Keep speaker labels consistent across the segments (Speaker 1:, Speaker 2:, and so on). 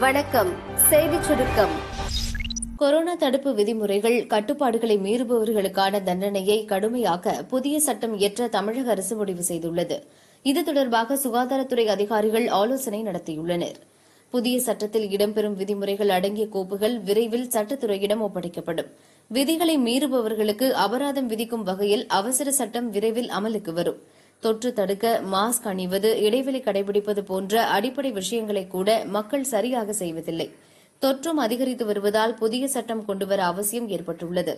Speaker 1: வணக்கம். செய்தி சுருக்கம். கொரோனா தடுப்பு விதிமுறைகள் கட்டுப்பாடுகளை மீறுபவர்களுக்கான தண்டனையை கடுமையாக்க புதிய சட்டம் இயற்ற தமிழக அரசு முடிவு செய்துள்ளது. இது தொடர்பாக சுகாதாரத்துறை அதிகாரிகள் ஆலோசனை நடத்தியுள்ளனர். புதிய சட்டத்தில் இடம்பெறும் விதிமுறைகள் அடங்கிய கோப்புகள் விரைவில் சட்டத்துறையிடம் ஒப்படைக்கப்படும். விதிகளை மீறுபவர்களுக்கு அபராதம் விதிக்கும் வகையில் அவசர சட்டம் விரைவில் அமலுக்கு வரும். தொற்று தடுக்க மாஸ்க் அணிவது இடைவெளி கடைபிடிப்பது போன்ற அடிப்படை விஷயங்களை கூட மக்கள் சரியாக செய்வதில்லை. தொற்றும் அதிகரித்து வருவதால் புதிய சட்டம் கொண்டுவர அவசியம் ஏற்பட்டுள்ளது.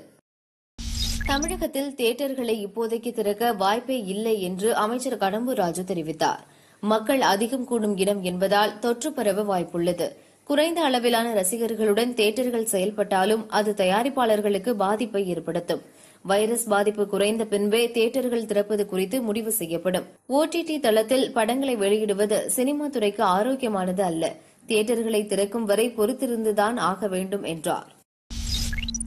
Speaker 1: தமிழகத்தில் தியேட்டர்களை இப்போதைக்கு திறக்க வாய்ப்பே இல்லை என்று அமைச்சர் கடம்பூர் ராஜு தெரிவித்தார். மக்கள் அதிகம் கூடும் இடம் என்பதால் தொற்று பரவ வாய்ப்புள்ளது. குறைந்த அளவிலான ரசிகர்களுடன் தியேட்டர்கள் செயல்பட்டாலும் அது தயாரிப்பாளர்களுக்கு பாதிப்பை ஏற்படுத்தும். வைரஸ் பாதிப்பு குறைந்த பின்பே தியேட்டர்கள் திறப்பது குறித்து முடிவு செய்யப்படும். ஓடிடி தளத்தில் படங்களை வெளியிடுவது சினிமா துறைக்கு ஆரோக்கியமானது அல்ல. தியேட்டர்களை திறக்கும் வரை பொறுத்திருந்துதான் ஆக வேண்டும் என்றார்.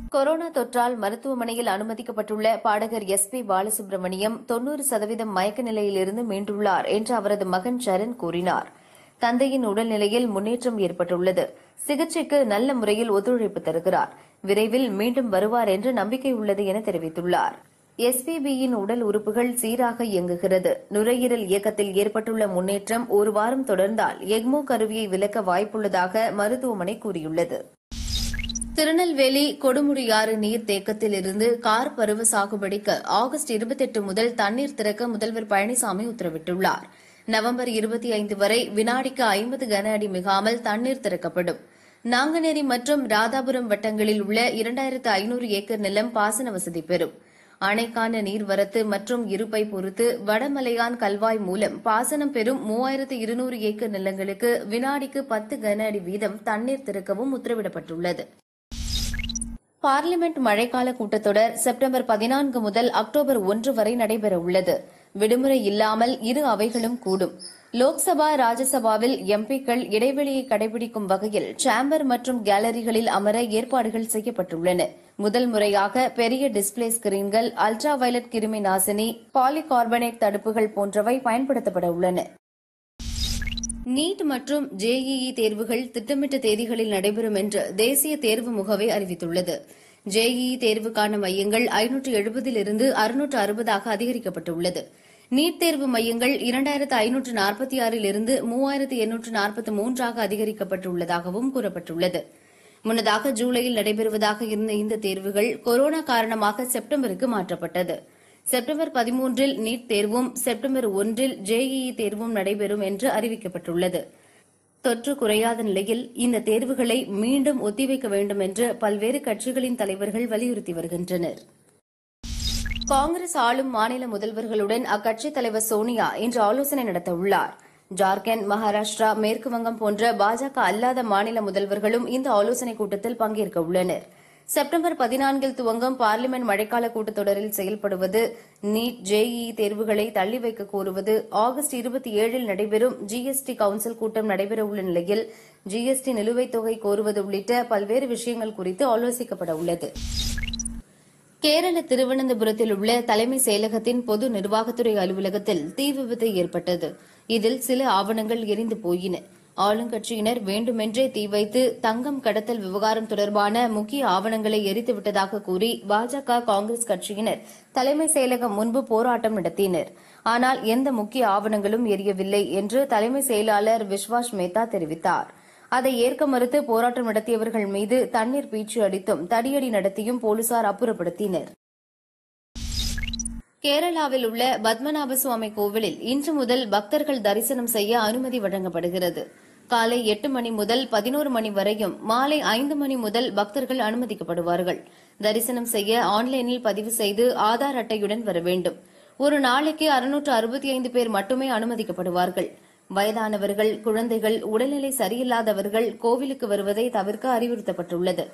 Speaker 1: கொரோனா தொற்றால் மருத்துவமனையில் அனுமதிக்கப்பட்டுள்ள பாடகர் எஸ் பி பாலசுப்ரமணியம் தொன்னூறு சதவீதம் மயக்க நிலையிலிருந்து மீண்டுள்ளார் என்று அவரது மகன் சரண் கூறினார். தந்தையின் உடல்நிலையில் முன்னேற்றம் ஏற்பட்டுள்ளது. சிகிச்சைக்கு நல்ல முறையில் ஒத்துழைப்பு தருகிறார். விரைவில் மீண்டும் வருவார் என்று நம்பிக்கை உள்ளது என தெரிவித்துள்ளார். எஸ்பிபியின் உடல் உறுப்புகள் சீராக இயங்குகிறது. நுரையீரல் இயக்கத்தில் ஏற்பட்டுள்ள முன்னேற்றம் ஒரு வாரம் தொடர்ந்தால் எக்மோ கருவியை விலக்க வாய்ப்புள்ளதாக மருத்துவமனை கூறியுள்ளது. திருநெல்வேலி கொடுமுடியாறு நீர் தேக்கத்தில் இருந்து கார் பருவ சாகுபடிக்கு ஆகஸ்ட் இருபத்தெட்டு முதல் தண்ணீர் திறக்க முதல்வர் பழனிசாமி உத்தரவிட்டுள்ளார். நவம்பர் இருபத்தி ஐந்து வரை வினாடிக்கு ஐம்பது கன அடி மிகாமல் தண்ணீர் திறக்கப்படும். நாங்குநேரி மற்றும் ராதாபுரம் வட்டங்களில் உள்ள இரண்டாயிரத்து ஐநூறு ஏக்கர் நிலம் பாசன வசதி பெறும். அணைக்கான நீர்வரத்து மற்றும் இருப்பை பொறுத்து வடமலையான் கல்வாய் மூலம் பாசனம் பெறும் மூவாயிரத்து இருநூறு ஏக்கர் நிலங்களுக்கு வினாடிக்கு பத்து கன அடி வீதம் தண்ணீர் திறக்கவும் உத்தரவிடப்பட்டுள்ளது. பார்லிமெண்ட் மழைக்கால கூட்டத்தொடர் செப்டம்பர் பதினான்கு முதல் அக்டோபர் ஒன்று வரை நடைபெறவுள்ளது. விடுமுறை இல்லாமல் இரு அவைகளும் கூடும். லோக்சபா ராஜ்யசபாவில் எம்பிக்கள் இடைவெளியை கடைபிடிக்கும் வகையில் சேம்பர் மற்றும் கேலரிகளில் அமர ஏற்பாடுகள் செய்யப்பட்டுள்ளன. முதல் முறையாக பெரிய டிஸ்பிளே ஸ்கிரீன்கள் அல்ட்ரா வயலட் கிருமி நாசினி பாலிகார்பனேட் தடுப்புகள் போன்றவை பயன்படுத்தப்பட உள்ளன. நீட் மற்றும் ஜேஇஇ தேர்வுகள் திட்டமிட்ட தேதிகளில் நடைபெறும் என்று தேசிய தேர்வு முகவை அறிவித்துள்ளது. ஜேஇஇ தேர்வுக்கான மையங்கள் ஐநூற்று எழுபதிலிருந்து அறுநூற்று அறுபதாக அதிகரிக்கப்பட்டுள்ளது. நீட் தேர்வு மையங்கள் இரண்டாயிரத்து ஐநூற்று நாற்பத்தி ஆறிலிருந்து மூவாயிரத்து எண்ணூற்று நாற்பத்தி மூன்றாக அதிகரிக்கப்பட்டுள்ளதாகவும் கூறப்பட்டுள்ளது. முன்னதாக ஜூலையில் நடைபெறுவதாக இருந்த இந்த தேர்வுகள் கொரோனா காரணமாக செப்டம்பருக்கு மாற்றப்பட்டது. செப்டம்பர் பதிமூன்றில் நீட் தேர்வும் செப்டம்பர் ஒன்றில் ஜேஇஇ தேர்வும் நடைபெறும் என்று அறிவிக்கப்பட்டுள்ளது. தொற்று குறையாத நிலையில் இந்த தேர்வுகளை மீண்டும் ஒத்திவைக்க வேண்டும் என்று பல்வேறு கட்சிகளின் தலைவர்கள் வலியுறுத்தி வருகின்றனர். காங்கிரஸ் ஆளும் மாநில முதல்வர்களுடன் அக்கட்சித் தலைவர் சோனியா இன்று ஆலோசனை நடத்தவுள்ளார். ஜார்க்கண்ட் மகாராஷ்டிரா மேற்குவங்கம் போன்ற பாஜக அல்லாத மாநில முதல்வர்களும் இந்த ஆலோசனைக் கூட்டத்தில் பங்கேற்க உள்ளனர். செப்டம்பர் பதினான்கில் துவங்கும் பார்லிமெண்ட் மழைக்கால கூட்டத்தொடரில் செயல்படுவது நீட் ஜேஇஇ தேர்வுகளை தள்ளி வைக்க கோருவது ஆகஸ்ட் இருபத்தி ஏழில் நடைபெறும் ஜிஎஸ்டி கவுன்சில் கூட்டம் நடைபெறவுள்ள நிலையில் ஜிஎஸ்டி நிலுவைத் தொகை கோருவது உள்ளிட்ட பல்வேறு விஷயங்கள் குறித்து ஆலோசிக்கப்பட உள்ளது. கேரள திருவனந்தபுரத்தில் உள்ள தலைமை செயலகத்தின் பொது நிர்வாகத்துறை அலுவலகத்தில் தீ விபத்து ஏற்பட்டது. இதில் சில ஆவணங்கள் எரிந்து போயின. ஆளுங்கட்சியினர் வேண்டுமென்றே தீ வைத்து தங்கம் கடத்தல் விவகாரம் தொடர்பான முக்கிய ஆவணங்களை எரித்துவிட்டதாக கூறி பாஜக காங்கிரஸ் கட்சியினர் தலைமை செயலகம் முன்பு போராட்டம் நடத்தினர். ஆனால் எந்த முக்கிய ஆவணங்களும் எரியவில்லை என்று தலைமை செயலாளர் விஸ்வாஸ் மேத்தா தெரிவித்தார். அதை ஏற்க மறுத்து போராட்டம் நடத்தியவர்கள் மீது தண்ணீர் பீச்சு அடித்தும் தடியடி நடத்தியும் போலீசார் அப்புறப்படுத்தினர். கேரளாவில் உள்ள பத்மநாப சுவாமி கோவிலில் இன்று முதல் பக்தர்கள் தரிசனம் செய்ய அனுமதி வழங்கப்படுகிறது. காலை எட்டு மணி முதல் பதினோரு மணி வரையும் மாலை ஐந்து மணி முதல் பக்தர்கள் அனுமதிக்கப்படுவார்கள். தரிசனம் செய்ய ஆன்லைனில் பதிவு செய்து ஆதார் அட்டையுடன் வர வேண்டும். ஒரு நாளைக்கு அறுநூற்று அறுபத்தி ஐந்து பேர் மட்டுமே அனுமதிக்கப்படுவார்கள். வயதானவர்கள் குழந்தைகள் உடல்நிலை சரியில்லாதவர்கள் கோவிலுக்கு வருவதை தவிர்க்க அறிவுறுத்தப்பட்டுள்ளது.